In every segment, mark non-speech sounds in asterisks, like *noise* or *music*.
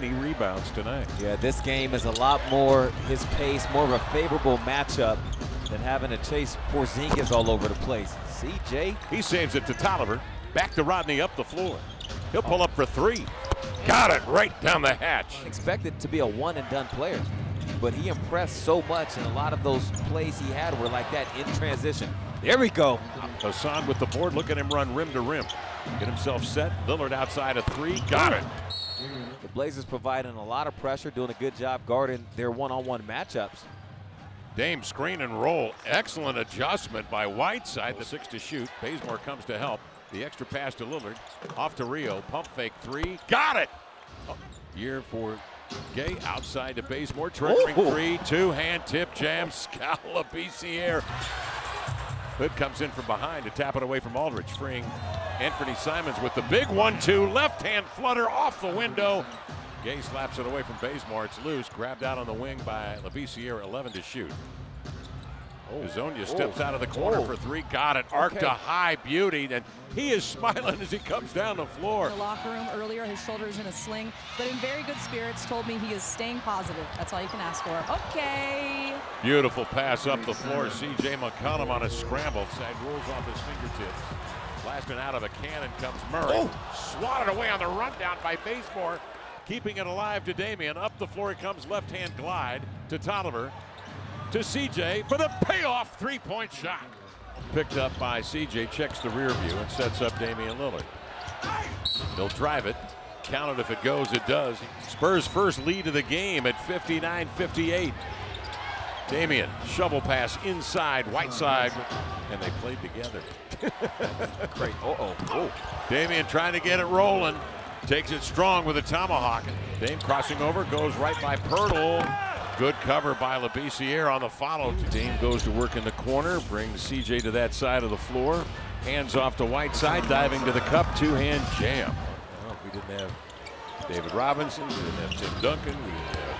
many rebounds tonight. Yeah, this game is a lot more his pace, more of a favorable matchup than having to chase Porzingis all over the place. CJ. He saves it to Tolliver. Back to Rodney up the floor. He'll pull up for three. Got it right down the hatch. Expected to be a one and done player, but he impressed so much, and a lot of those plays he had were like that in transition. There we go. Hassan with the board. Look at him run rim to rim. Get himself set. Lillard outside of three. Got it. Mm-hmm. The Blazers providing a lot of pressure, doing a good job guarding their one-on-one matchups. Dame screen and roll. Excellent adjustment by Whiteside. The six to shoot. Bazemore comes to help. The extra pass to Lillard. Off to Rio. Pump fake three. Got it. Oh, year for Gay outside to Bazemore. Triggering Ooh. three. Two hand tip jam. Skal Labissiere. Hood comes in from behind to tap it away from Aldridge, freeing Anfernee Simons with the big one-two. Left hand flutter off the window. Gay slaps it away from Bazemore. It's loose. Grabbed out on the wing by Labissiere. 11 to shoot. Hezonja oh. steps out of the corner Oh. for three. Got it. Arc Okay. to high beauty. And he is smiling as he comes down the floor. In the locker room earlier, his shoulder is in a sling, but in very good spirits, told me he is staying positive. That's all you can ask for. Okay. Beautiful pass up the floor. CJ McCollum on a scramble. Side rolls off his fingertips. Blasting out of a cannon comes Murray. Swatted away on the rundown by Bazemore. Keeping it alive to Damian. Up the floor comes. Left hand glide to Tolliver. To CJ for the payoff three point shot. Picked up by CJ. Checks the rear view and sets up Damian Lillard. He'll drive it. Count it if it goes, it does. Spurs first lead of the game at 59 58. Damian, shovel pass inside, Whiteside, and they played together. *laughs* Great. Uh-oh. Oh. Damian trying to get it rolling. Takes it strong with a tomahawk. Dame crossing over, goes right by Poeltl. Good cover by Labissiere on the follow. Dame goes to work in the corner, brings CJ to that side of the floor. Hands off to Whiteside, diving to the cup, two-hand jam. Well, we didn't have David Robinson, we didn't have Tim Duncan, we didn't have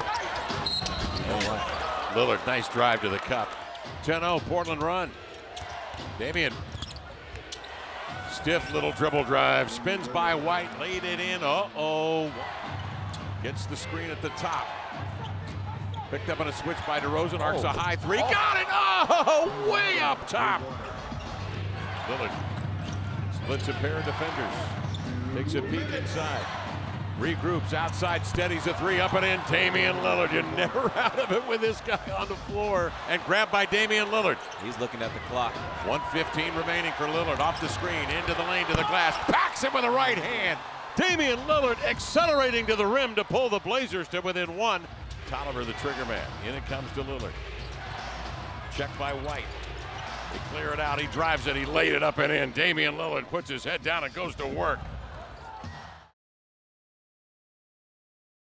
you know what? Lillard, nice drive to the cup. 10-0, Portland run. Damian Stiff little dribble drive, spins by White, laid it in. Uh-oh. Gets the screen at the top. Picked up on a switch by DeRozan, arcs a oh. high three. Oh. Got it! Oh, way up top. Lillard splits a pair of defenders. Takes a peek inside. Regroups outside, steadies a three up and in. Damian Lillard. You're *laughs* never out of it with this guy on the floor. And grabbed by Damian Lillard. He's looking at the clock. 115 remaining for Lillard. Off the screen, into the lane to the glass. Packs him with the right hand. Damian Lillard accelerating to the rim to pull the Blazers to within one. Tolliver, the trigger man. In it comes to Lillard. Checked by White. They clear it out. He drives it. He laid it up and in. Damian Lillard puts his head down and goes to work.